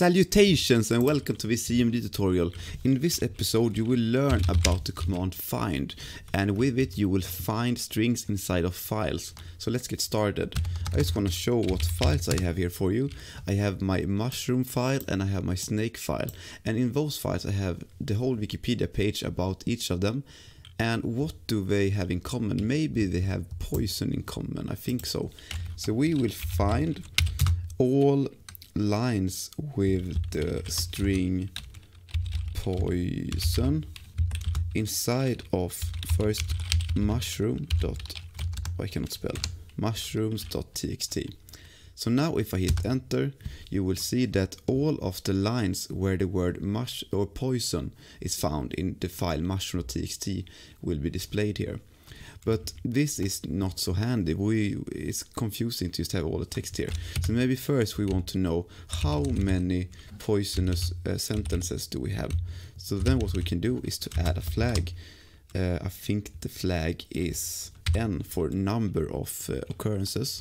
Salutations and welcome to this CMD tutorial. In this episode you will learn about the command find and with it you will find strings inside of files. So let's get started. I just want to show what files I have here for you. I have my mushroom file and I have my snake file and in those files I have the whole Wikipedia page about each of them and what do they have in common? Maybe they have poison in common, I think so. So we will find all lines with the string poison inside of first mushroom dot oh, I cannot spell mushrooms.txt. So now if I hit enter, you will see that all of the lines where the word mush or poison is found in the file mushroom.txt will be displayed here. But this is not so handy. We It's confusing to just have all the text here. So maybe first we want to know how many poisonous uh, sentences do we have. So then what we can do is to add a flag. Uh, I think the flag is n for number of uh, occurrences.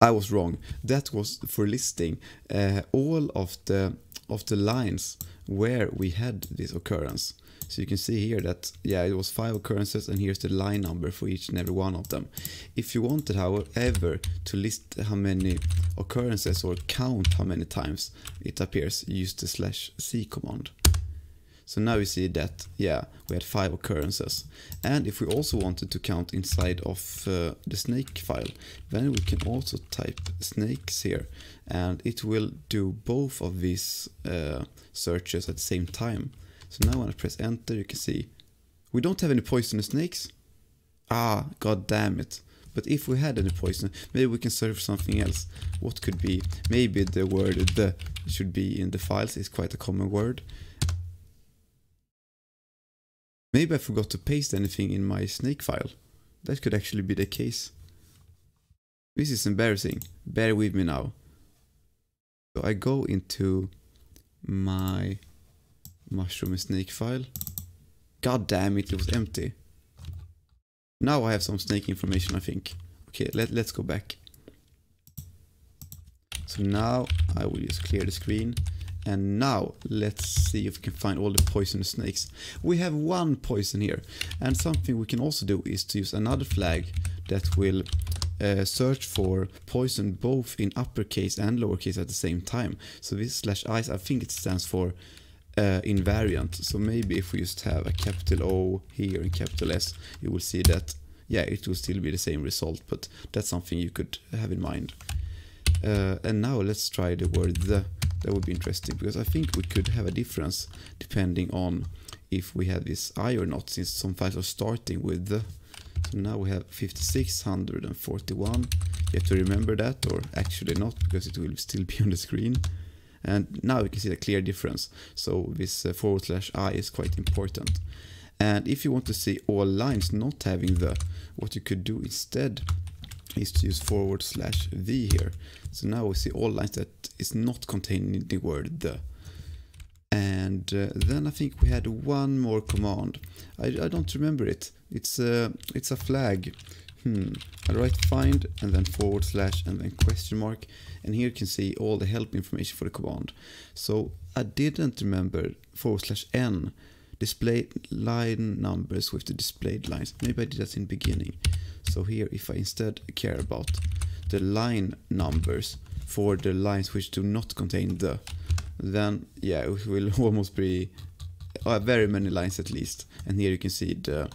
I was wrong. That was for listing uh, all of the of the lines where we had this occurrence. So you can see here that, yeah, it was five occurrences and here's the line number for each and every one of them. If you wanted, however, to list how many occurrences or count how many times it appears, use the slash c command. So now you see that, yeah, we had five occurrences. And if we also wanted to count inside of uh, the snake file, then we can also type snakes here. And it will do both of these uh, searches at the same time. So now when I press enter, you can see we don't have any poisonous snakes. Ah, god damn it. But if we had any poison, maybe we can search something else. What could be? Maybe the word the should be in the files is quite a common word. Maybe I forgot to paste anything in my snake file. That could actually be the case. This is embarrassing. Bear with me now. So I go into my mushroom snake file. God damn it, it was empty. Now I have some snake information, I think. Okay, let, let's go back. So now I will just clear the screen. And now let's see if we can find all the poisonous snakes. We have one poison here. And something we can also do is to use another flag that will uh, search for poison both in uppercase and lowercase at the same time. So this slash ice, I think it stands for uh, invariant. So maybe if we just have a capital O here and capital S, you will see that, yeah, it will still be the same result, but that's something you could have in mind. Uh, and now let's try the word the. That would be interesting because I think we could have a difference depending on if we have this I or not, since some files are starting with the. So now we have 5641. You have to remember that, or actually not, because it will still be on the screen. And now you can see a clear difference. So this uh, forward slash i is quite important. And if you want to see all lines not having the, what you could do instead is to use forward slash v here. So now we see all lines that is not containing the word the. And uh, then I think we had one more command. I, I don't remember it. It's a, it's a flag. Hmm. I write find and then forward slash and then question mark and here you can see all the help information for the command. So I didn't remember forward slash n display line numbers with the displayed lines. Maybe I did that in the beginning. So here if I instead care about the line numbers for the lines which do not contain the then yeah it will almost be uh, very many lines at least and here you can see the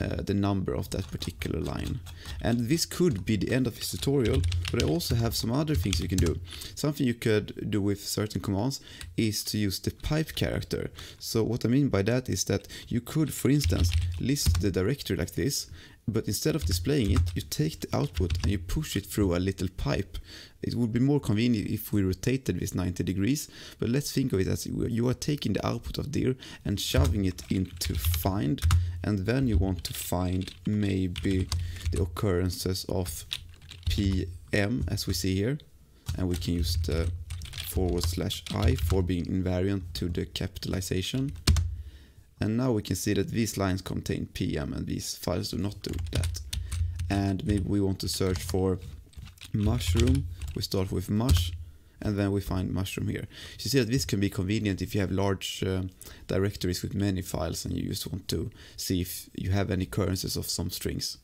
uh, the number of that particular line. And this could be the end of this tutorial, but I also have some other things you can do. Something you could do with certain commands is to use the pipe character. So what I mean by that is that you could, for instance, list the directory like this, but instead of displaying it, you take the output and you push it through a little pipe. It would be more convenient if we rotated this 90 degrees, but let's think of it as you are taking the output of dir and shoving it into find, and then you want to find maybe the occurrences of pm as we see here, and we can use the forward slash i for being invariant to the capitalization. And now we can see that these lines contain pm and these files do not do that. And maybe we want to search for mushroom We start with mush, and then we find mushroom here. You see that this can be convenient if you have large uh, directories with many files and you just want to see if you have any occurrences of some strings.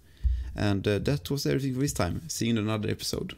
And uh, that was everything for this time. See you in another episode.